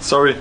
Sorry.